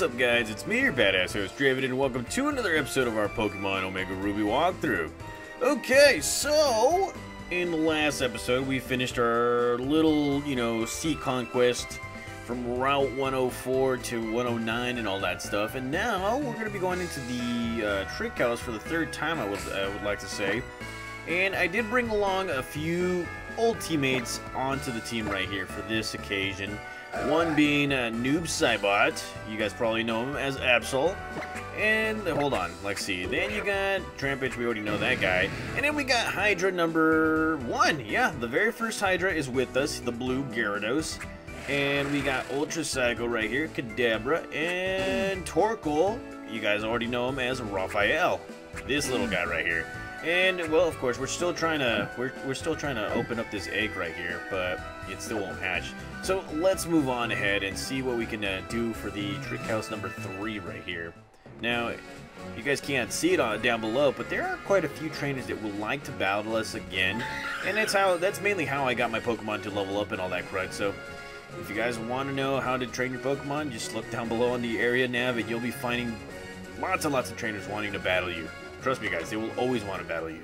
What's up guys, it's me, your badass host Draven, and welcome to another episode of our Pokemon Omega Ruby walkthrough. Okay, so, in the last episode we finished our little, you know, sea conquest from Route 104 to 109 and all that stuff, and now we're going to be going into the uh, Trick House for the third time, I would, I would like to say. And I did bring along a few old teammates onto the team right here for this occasion. One being uh, Noob Saibot. You guys probably know him as Absol. And hold on, let's see. Then you got Trampage, we already know that guy. And then we got Hydra number one. Yeah, the very first Hydra is with us, the blue Gyarados. And we got Ultra Psycho right here, Kadabra, and Torkoal. You guys already know him as Raphael. This little guy right here. And well, of course, we're still trying to we're we're still trying to open up this egg right here, but it still won't hatch. So let's move on ahead and see what we can uh, do for the trick house number three right here. Now, you guys can't see it on down below, but there are quite a few trainers that would like to battle us again, and that's how that's mainly how I got my Pokemon to level up and all that crud. So. If you guys want to know how to train your Pokemon, just look down below on the area nav and you'll be finding lots and lots of trainers wanting to battle you. Trust me, guys, they will always want to battle you.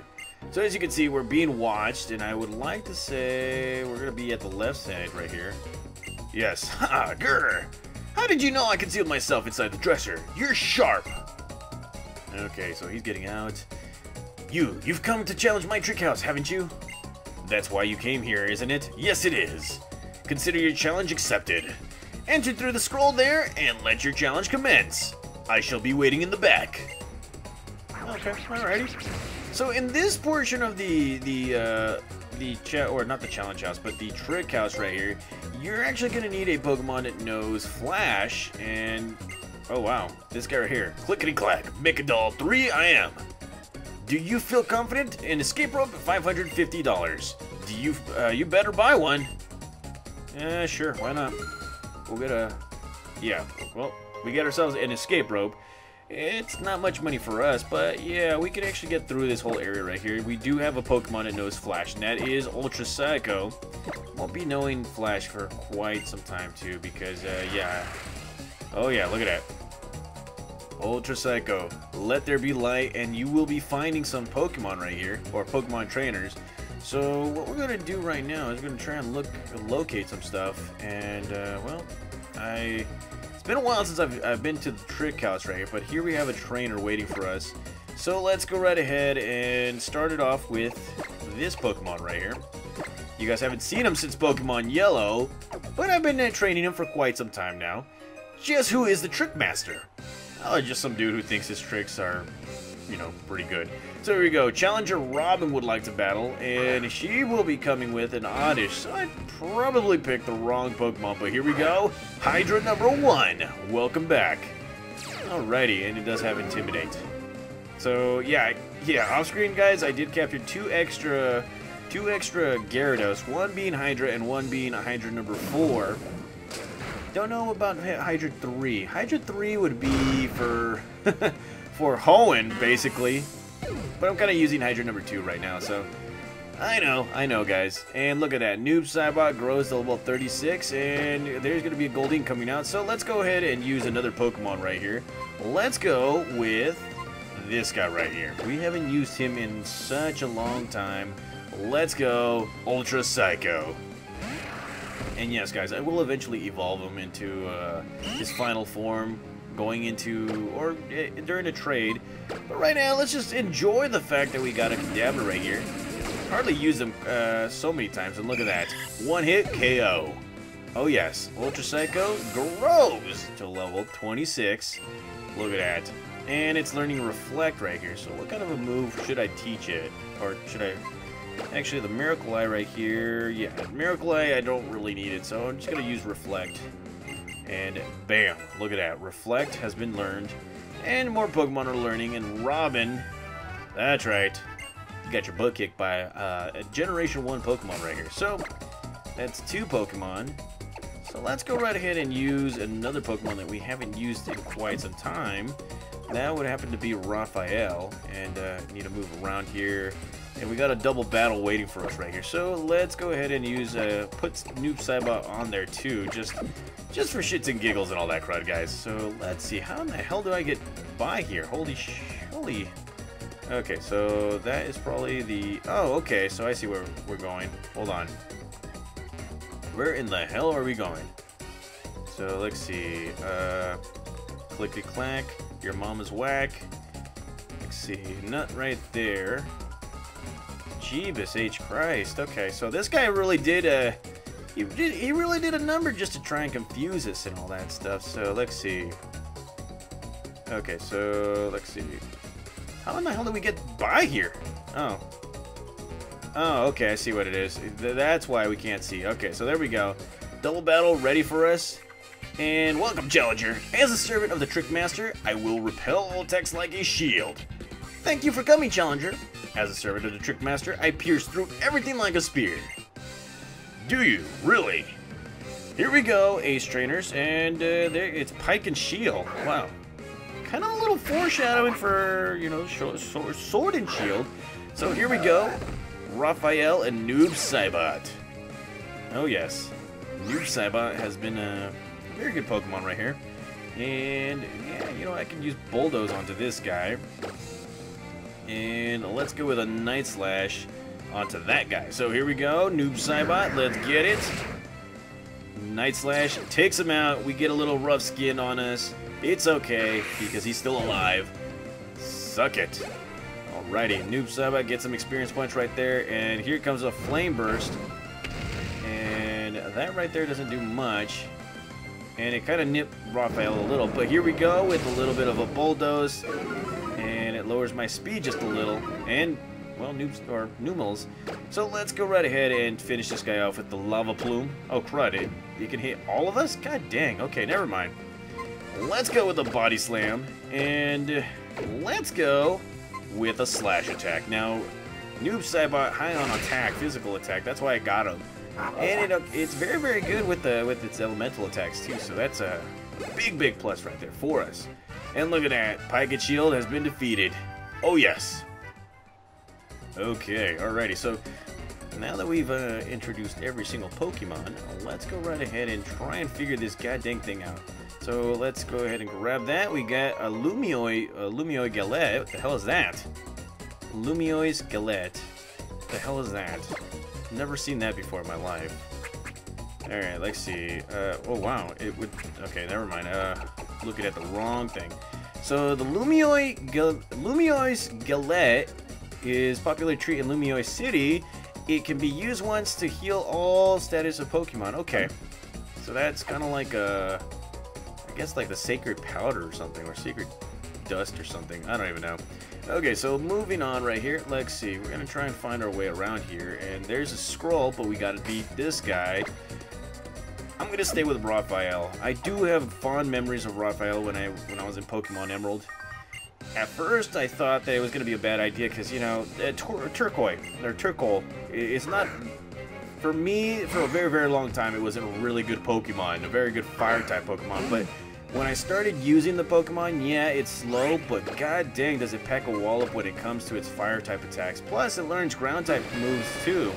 So as you can see, we're being watched, and I would like to say we're going to be at the left side right here. Yes, ha, grr! How did you know I concealed myself inside the dresser? You're sharp! Okay, so he's getting out. You, you've come to challenge my trick house, haven't you? That's why you came here, isn't it? Yes, it is. Consider your challenge accepted. Enter through the scroll there, and let your challenge commence. I shall be waiting in the back. Okay, alrighty. So in this portion of the the uh, the cha or not the challenge house, but the trick house right here, you're actually gonna need a Pokemon that knows Flash and oh wow, this guy right here, clickety clack, Mikadol three I am. Do you feel confident? An escape rope, fifty dollars. Do you uh, you better buy one? Yeah, sure, why not? We'll get a yeah. Well, we get ourselves an escape rope. It's not much money for us, but yeah, we can actually get through this whole area right here. We do have a Pokemon that knows Flash, and that is Ultra Psycho. Won't be knowing Flash for quite some time, too, because, uh, yeah. Oh, yeah, look at that. Ultra Psycho. Let there be light, and you will be finding some Pokemon right here, or Pokemon trainers. So, what we're going to do right now is we're going to try and look, locate some stuff, and, uh, well, I been a while since I've, I've been to the trick house right here, but here we have a trainer waiting for us. So let's go right ahead and start it off with this Pokemon right here. You guys haven't seen him since Pokemon Yellow, but I've been uh, training him for quite some time now. Just who is the Trick Master? Oh, just some dude who thinks his tricks are, you know, pretty good. So here we go. Challenger Robin would like to battle, and she will be coming with an Oddish, so I'd probably pick the wrong Pokemon, but here we go. Hydra number one. Welcome back. Alrighty, and it does have Intimidate. So, yeah, yeah, off-screen, guys, I did capture two extra, two extra Gyarados, one being Hydra and one being Hydra number four. Don't know about Hydra 3. Hydra 3 would be for, for Hoenn, basically. But I'm kind of using Hydra number 2 right now, so... I know, I know, guys. And look at that. Noob Saibot grows to level 36, and there's going to be a Goldeen coming out. So let's go ahead and use another Pokemon right here. Let's go with this guy right here. We haven't used him in such a long time. Let's go Ultra Psycho. And yes, guys, I will eventually evolve him into uh, his final form going into, or uh, during a trade. But right now, let's just enjoy the fact that we got a Kadabra right here. Hardly use them uh, so many times, and look at that. One hit KO. Oh yes, Ultra Psycho grows to level 26. Look at that. And it's learning Reflect right here, so what kind of a move should I teach it? Or should I... Actually, the Miracle Eye right here... Yeah, Miracle Eye, I don't really need it, so I'm just going to use Reflect. And bam, look at that. Reflect has been learned. And more Pokemon are learning, and Robin... That's right. You got your butt kicked by uh, a Generation 1 Pokemon right here. So, that's two Pokemon. So let's go right ahead and use another Pokemon that we haven't used in quite some time. That would happen to be Raphael, and uh, need to move around here. And we got a double battle waiting for us right here. So let's go ahead and use, uh, put Noob Saibot on there too, just just for shits and giggles and all that crud, guys. So let's see, how in the hell do I get by here? Holy sh... holy... Okay, so that is probably the... Oh, okay, so I see where we're going. Hold on. Where in the hell are we going? So let's see, uh... Clicky-clack, your mom is whack. Let's see, nut right there. Jeebus H. Christ. Okay, so this guy really did a... He, did, he really did a number just to try and confuse us and all that stuff. So, let's see. Okay, so, let's see. How in the hell did we get by here? Oh. Oh, okay, I see what it is. That's why we can't see. Okay, so there we go. Double battle ready for us. And welcome, Challenger. As a servant of the Trick Master, I will repel all attacks like a shield. Thank you for coming, Challenger. As a servant of the Trick Master, I pierce through everything like a spear. Do you? Really? Here we go, Ace Trainers, and uh, there it's Pike and Shield. Wow. Kind of a little foreshadowing for, you know, Sword and Shield. So here we go, Raphael and Noob Saibot. Oh yes, Noob Saibot has been a very good Pokemon right here. And, yeah, you know, I can use Bulldoze onto this guy. And let's go with a Night Slash onto that guy. So here we go, Noob Saibot, let's get it. Night Slash takes him out. We get a little rough skin on us. It's okay, because he's still alive. Suck it. Alrighty, Noob Saibot gets some experience points right there, and here comes a Flame Burst. And that right there doesn't do much. And it kind of nipped Raphael a little, but here we go with a little bit of a Bulldoze lowers my speed just a little, and, well, noobs, or Numels. So let's go right ahead and finish this guy off with the Lava Plume. Oh, crud, it, it can hit all of us? God dang, okay, never mind. Let's go with the Body Slam, and let's go with a Slash Attack. Now, Noob Saibot high on attack, physical attack, that's why I got him. And it, it's very, very good with the with its elemental attacks too, so that's a big, big plus right there for us. And look at that, Pike Shield has been defeated. Oh yes. Okay, alrighty, so now that we've uh, introduced every single Pokemon, let's go right ahead and try and figure this goddamn thing out. So let's go ahead and grab that. We got a Lumioi, a Lumioi Galette. What the hell is that? Lumioi's Galette. What the hell is that? Never seen that before in my life. Alright, let's see. Uh, oh wow, it would... Okay, never mind. Uh, looking at the wrong thing. So the Lumioi Gal Lumioi's Galette is popular treat in Lumioi City. It can be used once to heal all status of Pokemon. Okay. So that's kind of like a... I guess like the Sacred Powder or something, or Sacred Dust or something. I don't even know. Okay, so moving on right here. Let's see. We're going to try and find our way around here. And there's a scroll, but we got to beat this guy. Gonna stay with Raphael. I do have fond memories of Raphael when I when I was in Pokemon Emerald. At first, I thought that it was gonna be a bad idea because you know, uh, tur turquoise or turquoise is not. For me, for a very very long time, it was a really good Pokemon, a very good Fire type Pokemon. But when I started using the Pokemon, yeah, it's slow, but god dang, does it pack a wallop when it comes to its Fire type attacks. Plus, it learns Ground type moves too.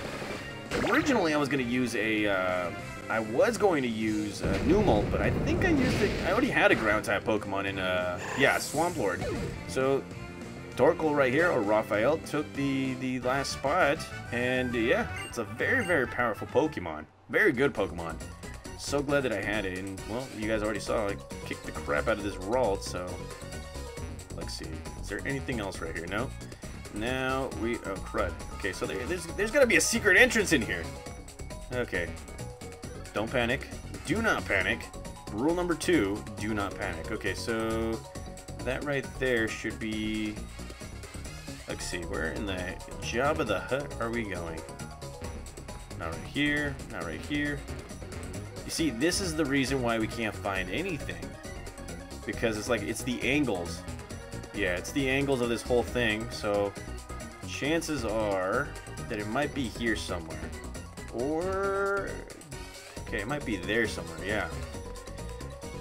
Originally, I was gonna use a. Uh, I was going to use uh, Numel, but I think I used it. I already had a ground type Pokemon in, uh, yeah, Swamplord. So, Torkoal right here, or Raphael, took the, the last spot. And yeah, it's a very, very powerful Pokemon. Very good Pokemon. So glad that I had it. And, well, you guys already saw I kicked the crap out of this Ralt, so. Let's see. Is there anything else right here? No? Now we. Oh, crud. Okay, so there, there's, there's gotta be a secret entrance in here. Okay, don't panic. Do not panic. Rule number two, do not panic. Okay, so that right there should be... Let's see, where in the Jabba the Hutt are we going? Not right here, not right here. You see, this is the reason why we can't find anything. Because it's like, it's the angles. Yeah, it's the angles of this whole thing, so chances are that it might be here somewhere. Or Okay, it might be there somewhere, yeah.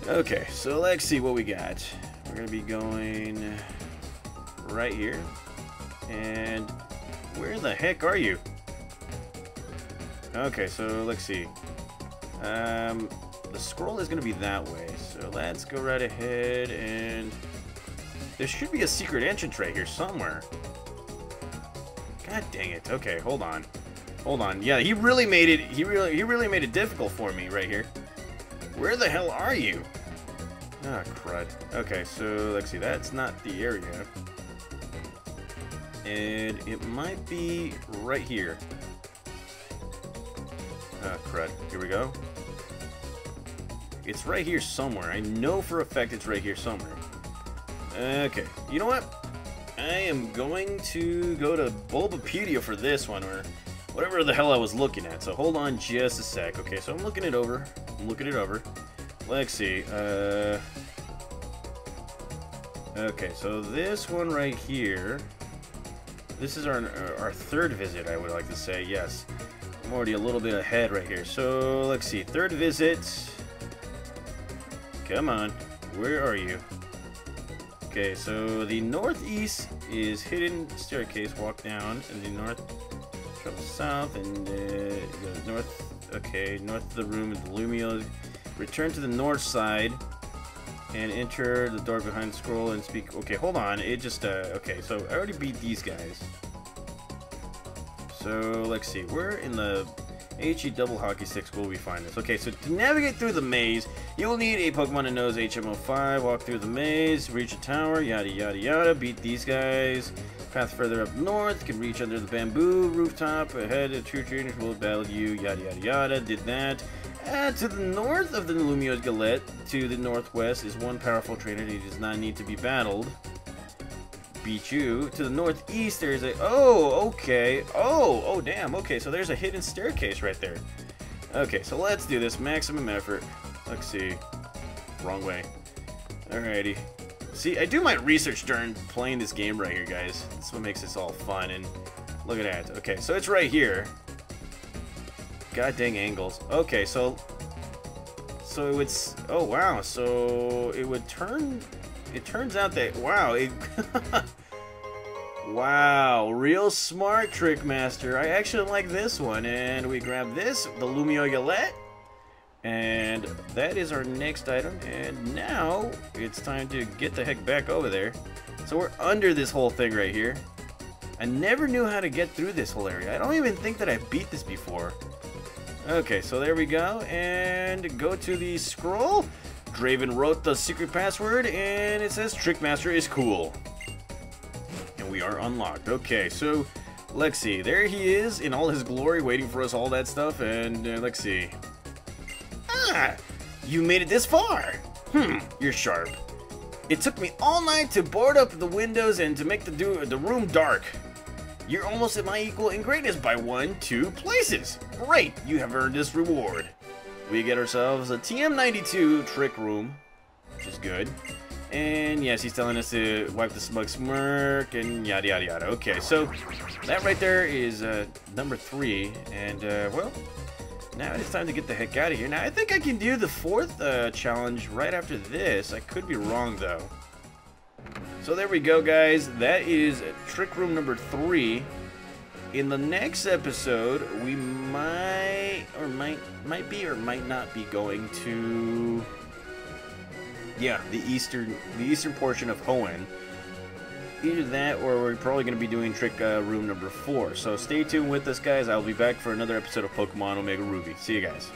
Okay, so let's see what we got. We're to be going right here. And Where the heck are you? Okay, so let's see. Um, the scroll is to be that way. So let's go right ahead and... There should be a secret entrance right here somewhere. God dang it. Okay, hold on. Hold on. Yeah, he really made it he really he really made it difficult for me right here. Where the hell are you? Ah, crud. Okay, so let's see. That's not the area. And it might be right here. Ah, crud. Here we go. It's right here somewhere. I know for a fact it's right here somewhere. Okay. You know what? I am going to go to Bulbapedia for this one, or whatever the hell I was looking at. So hold on just a sec. Okay, so I'm looking it over. I'm looking it over. Let's see. Uh, okay, so this one right here. This is our, our third visit, I would like to say. Yes. I'm already a little bit ahead right here. So, let's see. Third visit. Come on. Where are you? Okay, so the northeast is hidden staircase. Walk down, and the north travel south, and uh, north. Okay, north of the room is the Lumio. Return to the north side, and enter the door behind the scroll and speak. Okay, hold on. It just uh. Okay, so I already beat these guys. So let's see. We're in the HE double hockey sticks will we find this? Okay, so to navigate through the maze, you will need a Pokemon that knows HM05, walk through the maze, reach a tower, yada yada yada, beat these guys. Path further up north, can reach under the bamboo rooftop, ahead a true trainers will battle you, yada yada yada, did that. Uh, to the north of the Lumiose Galette, to the northwest, is one powerful trainer that does not need to be battled beat you. To the northeast, there's a... Oh, okay. Oh, oh, damn. Okay, so there's a hidden staircase right there. Okay, so let's do this. Maximum effort. Let's see. Wrong way. Alrighty. See, I do my research during playing this game right here, guys. That's what makes this all fun, and look at that. Okay, so it's right here. God dang angles. Okay, so... So it would... Oh, wow. So it would turn it turns out that wow, it wow, real smart trick master. I actually like this one, and we grab this, the Lumio Galette, and that is our next item. And now it's time to get the heck back over there. So we're under this whole thing right here. I never knew how to get through this whole area. I don't even think that I beat this before. Okay, so there we go, and go to the scroll. Draven wrote the secret password, and it says Trickmaster is cool. We are unlocked. Okay, so let's see. There he is in all his glory, waiting for us, all that stuff, and uh, let's see. Ah, you made it this far. Hmm, you're sharp. It took me all night to board up the windows and to make the, do the room dark. You're almost at my equal in greatness by one, two places. Great, you have earned this reward we get ourselves a TM92 Trick Room, which is good. And yes, he's telling us to wipe the smug smirk and yada yada yada. Okay, so that right there is uh, number three. And, uh, well, now it's time to get the heck out of here. Now, I think I can do the fourth uh, challenge right after this. I could be wrong, though. So there we go, guys. That is Trick Room number three. In the next episode, we might or might might be or might not be going to yeah, the eastern the eastern portion of Hoenn. Either that or we're probably going to be doing trick uh, room number 4. So stay tuned with us guys. I'll be back for another episode of Pokemon Omega Ruby. See you guys.